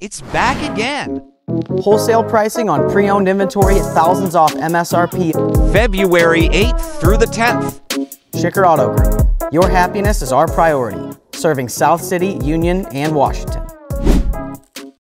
it's back again. Wholesale pricing on pre-owned inventory at thousands off MSRP. February 8th through the 10th. Schicker Auto Group. Your happiness is our priority. Serving South City, Union, and Washington.